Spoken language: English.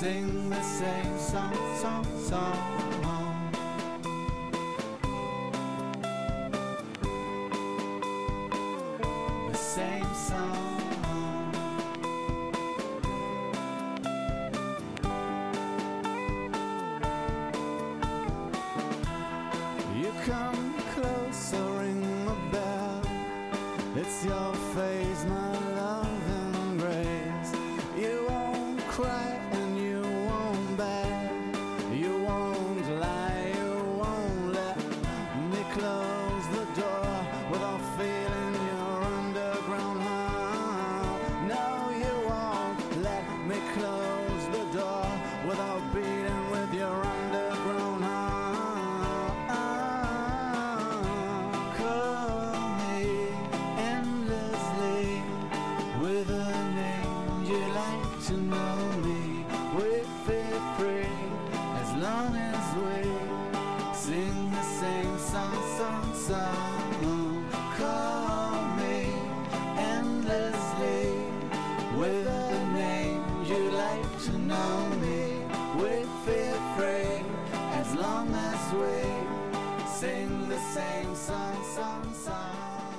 sing the same song, song, song. The same song. You come closer, ring the bell. It's your face, with your undergrown heart. Call me endlessly with a name you like to know me. We feel free as long as we sing the same song, song, song.